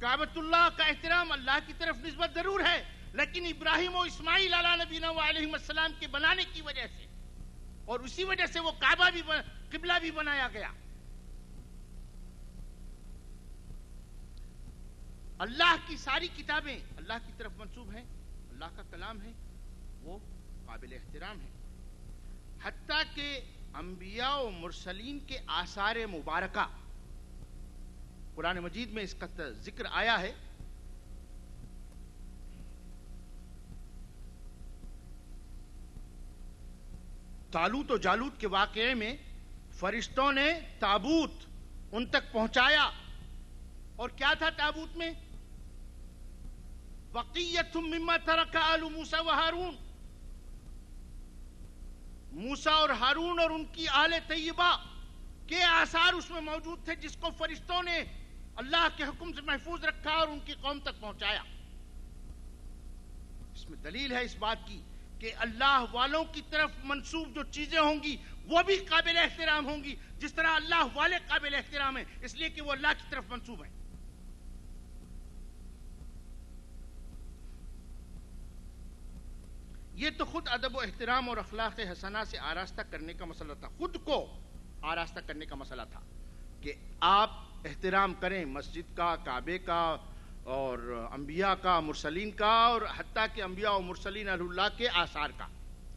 काबतुल्लाह का एहतराम अल्लाह की तरफ़ नस्बत ज़रूर है, लेकिन इब्राहिम और इस्माइल अला नबीना सलाम के बनाने की वजह से और उसी वजह से वो काबा भी किबला भी बनाया गया। अल्लाह की सारी किताबें अल्लाह की तरफ़ मंसूब हैं, अल्लाह का कलाम है, वो काबिल एहतराम है। हती के अम्बिया और मुरसलीन के आसार मुबारक कुरान मजीद में इसका ज़िक्र आया है। तालूत और जालूत के वाकये में फरिश्तों ने ताबूत उन तक पहुँचाया। और क्या था ताबूत में? वकीयत मिम्मा तरका आलू मूसा व हारून। मूसा और हारून और उनकी आले तय्यबा, के आसार उसमें मौजूद थे जिसको फरिश्तों ने अल्लाह के हुक्म से महफूज रखा और उनकी कौम तक पहुँचाया। इसमें दलील है इस बात की कि अल्लाह वालों की तरफ़ मंसूब जो चीज़ें होंगी, वो भी काबिल एहतराम होंगी, जिस तरह अल्लाह वाले काबिल एहतराम है, इसलिए कि वो अल्लाह की तरफ़ मंसूब है। ये तो खुद अदब एहतराम और अखलाक हसना से आरास्ता करने का मसला था, खुद को आरास्ता करने का मसला था कि आप एहतराम करें मस्जिद का, काबे का और अम्बिया का, मुरसलीन का और हती के अम्बिया और मुरसलीन अल्लाह के आसार का।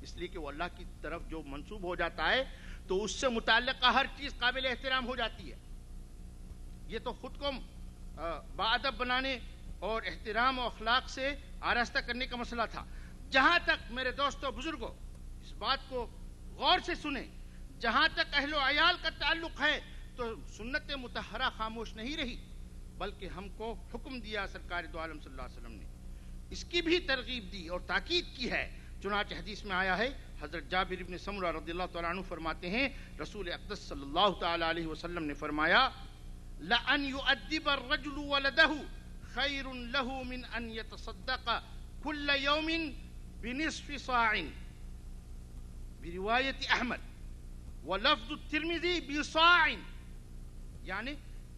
इसलिए कि वो अल्लाह की तरफ़ जो मंसूब हो जाता है तो उससे मुतल हर चीज़ काबिल एहतराम हो जाती है। ये तो खुद को बादब बनाने और एहतराम और अखलाक से आरास्ता करने का मसला था। जहाँ तक मेरे दोस्तों बुज़ुर्गों, इस बात को गौर से सुने, जहाँ तक अहलो अयाल का ताल्लुक है तो सुन्नत मुतहरा खामोश नहीं रही, बल्कि हमको हुक्म दिया सरकार दो आलम वसल्लम ने। इसकी भी तरगीब दी और ताकीद की है। चुनाच हदीस में आया है, हज़रत जाबिर इब्न समरा तआला अन्हु फरमाते हैं, रसूल अक़दस सल्लल्लाहु तआला अलैहि वसल्लम ने फरमाया, लअन युअद्दिब अर्रजुल वलदहु खैरुन लहु मिन अन यतसद्दक कुल्ल यौमिन बिनिस्फ साइन। बिरिवायत अहमद व लफ्ज तिरमिजी यानी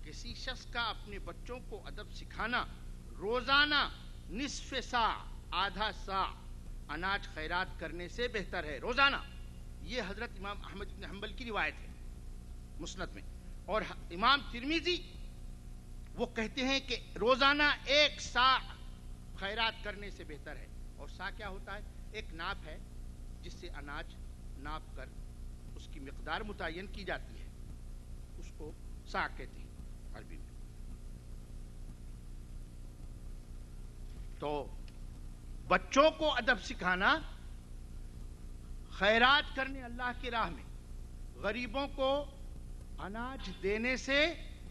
किसी शख्स का अपने बच्चों को अदब सिखाना, रोज़ाना निसफ सा आधा सा अनाज खैरात करने से बेहतर है। रोज़ाना। ये हज़रत इमाम अहमद हम्बल की रिवायत है, मुस्नद में। और इमाम तिरमिजी, वो कहते हैं कि रोज़ाना एक सा खैरात करने से बेहतर है। और सा क्या होता है? एक नाप है, जिससे अनाज नाप कर उसकी मकदार मुतन की जाती है। उसको सा कहते तो बच्चों को अदब सिखाना, खैरात करने अल्लाह की राह में, गरीबों को अनाज देने से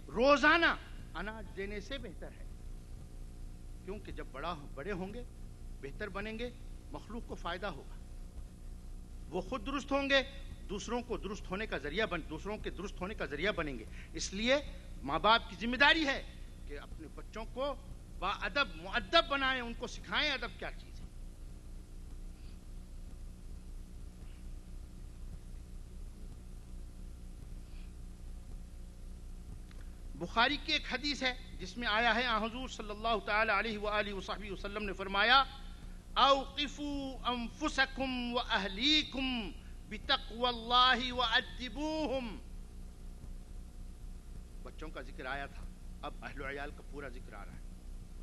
रोज़ाना, अनाज देने से बेहतर है। क्योंकि जब बड़ा बड़े होंगे, बेहतर बनेंगे, मखलूक को फ़ायदा होगा। वो खुद दुरुस्त होंगे दूसरों को दुरुस्त होने का ज़रिया बन, दूसरों के दुरुस्त होने का ज़रिया बनेंगे। इसलिए माँ बाप की ज़िम्मेदारी है कि अपने बच्चों को बाअदब, मुअद्दब बनाएँ, उनको सिखाएँ अदब क्या चीज़ है। बुखारी की एक हदीस है, जिसमें आया है हजूर सल्लल्लाहु अलैहि वसल्लम ने फरमाया, औकिफू अनफुसकुम व अहलीकुम अद्दिबूहुम बच्चों का ज़िक्र आया था, अब अहलो अयाल का पूरा ज़िक्र आ रहा है।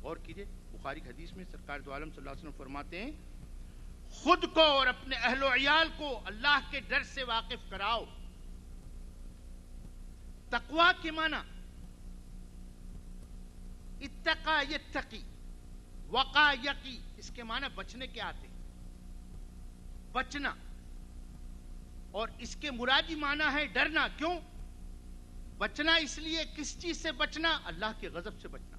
गौर कीजिए, बुखारी हदीस में सरकार दो आलम वसल्लम फरमाते हैं, खुद को और अपने अहलो अयाल को अल्लाह के डर से वाकिफ कराओ। तकवा के माना यत्तकी वका यकी इसके माना बचने के आते बचना और इसके मुरादी माना है डरना। क्यों? बचना इसलिए किस चीज़ से बचना? अल्लाह के गजब से बचना।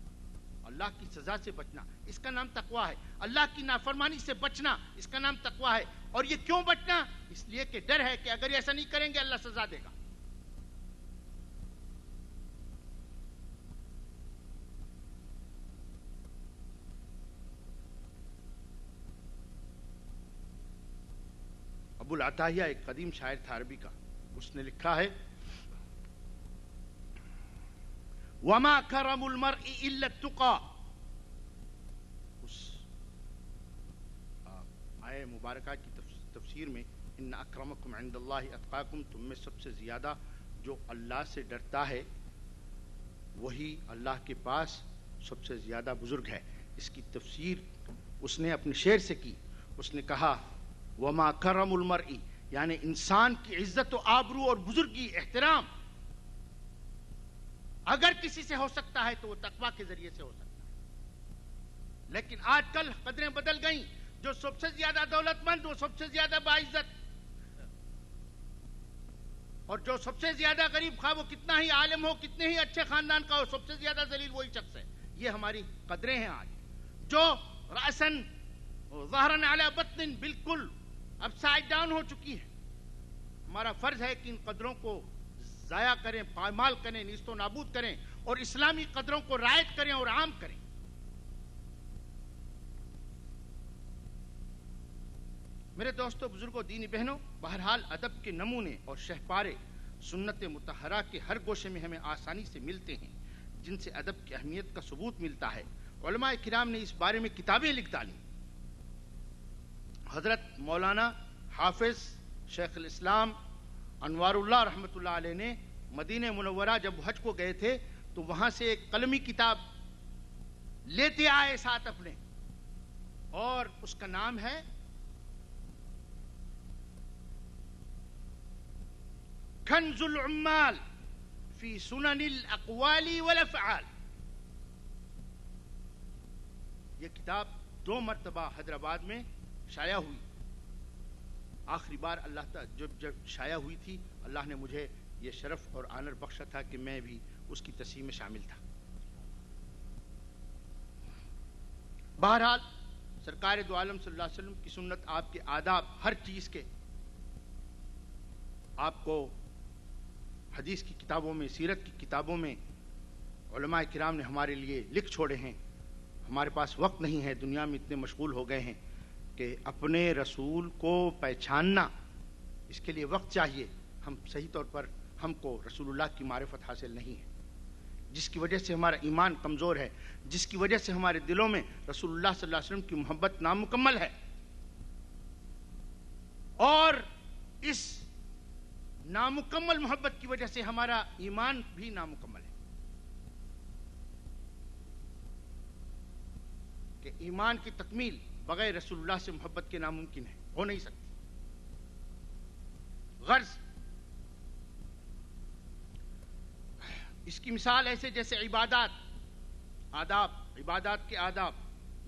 अल्लाह की सजा से बचना। इसका नाम तकवा है। अल्लाह की नाफरमानी से बचना। इसका नाम तकवा है। और ये क्यों बचना? इसलिए कि डर है कि अगर ऐसा नहीं करेंगे, अल्लाह सजा देगा। अबुल अताहिया, एक कदीम शायर था अरबी का। उसने लिखा है, वमा करमुल मर तुका। उस आय मुबारक की तफसीर में इन अक्रमकुम अतकाकुम, तुम में सबसे ज़्यादा जो अल्लाह से डरता है, वही अल्लाह के पास सबसे ज़्यादा बुज़ुर्ग है। इसकी तफसीर उसने अपने शेर से की। उसने कहा वमा करमुलमर यानी इंसान की इज़्ज़त व आबरू और बुजुर्गी एहतराम। अगर किसी से हो सकता है तो वो तकवा के ज़रिए से हो सकता है। लेकिन आजकल कदरें बदल गई, जो सबसे ज़्यादा दौलतमंद, वो सबसे ज़्यादा बाइज्जत। और जो सबसे ज़्यादा गरीब खा वो कितना ही आलिम हो, कितने ही अच्छे खानदान का हो, सबसे ज़्यादा जलील वही शख्स है। ये हमारी कदरें हैं आज। जो जहरन आला बतन बिल्कुल अब साइड डाउन हो चुकी है। हमारा फ़र्ज़ है कि इन कदरों को जाया करें, पामाल करें, निस्तो नाबूद करें और इस्लामी कदरों को रायत करें और आम करें। मेरे दोस्तों, बुज़ुर्गों, दीनी बहनों, बहरहाल अदब के नमूने और शहपारे सुन्नत मुतहरा के हर गोशे में हमें आसानी से मिलते हैं, जिनसे अदब की अहमियत का सबूत मिलता है। किराम ने इस बारे में किताबें लिख डाली। हज़रत मौलाना हाफिज शेख इस्लाम अनवारुल्ला रहमत ने मदीने मुनवरा जब हज को गए थे तो वहाँ से एक कलमी किताब लेते आए साथ अपने। और उसका नाम है खनजुल उम्माल फ़ी अकवाली वल अफआल। ये किताब दो मरतबा हैदराबाद में शाया हुई। आखिरी बार अल्लाह जब जब शाया हुई थी, अल्लाह ने मुझे ये शरफ और आनर बख्शा था कि मैं भी उसकी तस्वीर में शामिल था। बहरहाल, सरकार दो आलम वसल्लम की सुन्नत आपके आदाब हर चीज़ के आपको हदीस की किताबों में, सीरत की किताबों में किराम ने हमारे लिए लिख छोड़े हैं। हमारे पास वक्त नहीं है, दुनिया में इतने मशगूल हो गए हैं। कि अपने रसूल को पहचानना, इसके लिए वक्त चाहिए। हम सही तौर पर, हमको रसूलुल्लाह की मारफत हासिल नहीं है। जिसकी वजह से हमारा ईमान कमज़ोर है, जिसकी वजह से हमारे दिलों में रसूलुल्लाह सल्लल्लाहु अलैहि वसल्लम की मोहब्बत नामुकम्मल है। और इस नामुकम्मल मोहब्बत की वजह से हमारा ईमान भी नामुकम्मल है। कि ईमान की तकमील बगैर रसूलुल्लाह से मोहब्बत के नामुमकिन है। हो नहीं सकती। गर्ज। इसकी मिसाल ऐसे जैसे इबादत, आदाब, इबादत के आदाब,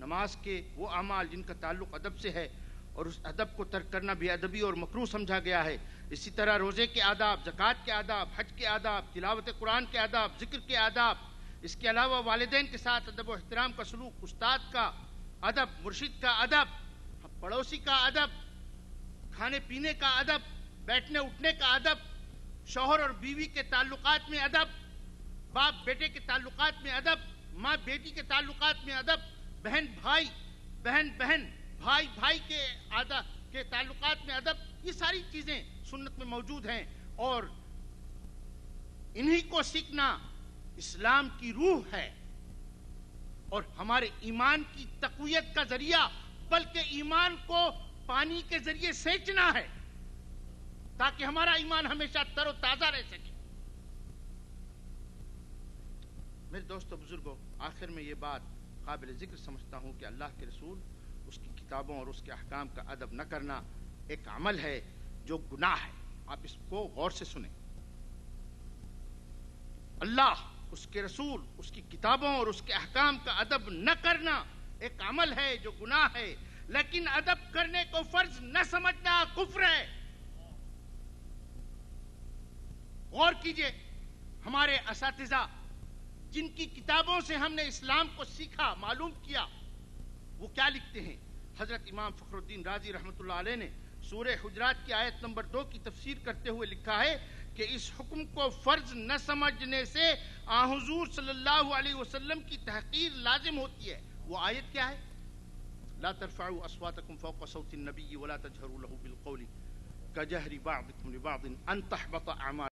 नमाज़ के वो अमाल जिनका ताल्लुक अदब से है और उस अदब को तर्क करना बेअदबी और मकरू समझा गया है। इसी तरह रोज़े के आदाब, जक़ात के आदाब, हज के आदाब, तिलावत कुरान के आदाब, ज़िक्र के आदाब, इसके अलावा वालदेन के साथ अदब एहतराम का सलूक, उस्ताद का अदब, मुर्शिद का अदब, पड़ोसी का अदब, खाने पीने का अदब, बैठने उठने का अदब, शोहर और बीवी के ताल्लुकात में अदब, बाप बेटे के ताल्लुकात में अदब, माँ बेटी के ताल्लुकात में अदब, बहन भाई, बहन बहन, भाई भाई के अदब के ताल्लुकात में अदब, ये सारी चीज़ें सुन्नत में मौजूद हैं। और इन्हीं को सीखना इस्लाम की रूह है। और हमारे ईमान की तकवीत का ज़रिया, बल्कि ईमान को पानी के ज़रिए सेचना है, ताकि हमारा ईमान हमेशा तरोताजा रह सके। मेरे दोस्तों बुज़ुर्गों, आखिर में ये बात काबिल ज़िक्र समझता हूँ कि अल्लाह के रसूल, उसकी किताबों और उसके अहकाम का अदब न करना एक अमल है, जो गुनाह है। आप इसको गौर से सुने। अल्लाह उसके रसूल, उसकी किताबों और उसके अहकाम का अदब न करना एक अमल है जो गुनाह है, लेकिन अदब करने को फ़र्ज़ न समझना कुफ्र है। गौर कीजिए, हमारे इस जिनकी किताबों से हमने इस्लाम को सीखा, मालूम किया, वो क्या लिखते हैं? हज़रत इमाम फखरुद्दीन राज़ी रहमत ने सूर्य हुजरात की आयत नंबर दो की तफसीर करते हुए लिखा है कि इस हुक्म को फ़र्ज़ न समझने से आजूर सल्लल्लाहु अलैहि वसल्लम की तहकीर लाजिम होती है। वो आयत क्या है? ला तरफाउ असवातकुम फौक सौत नबी वला तजहरु लहु बिल कौली कजहरी बादिकुम लिबादिन अन तहबत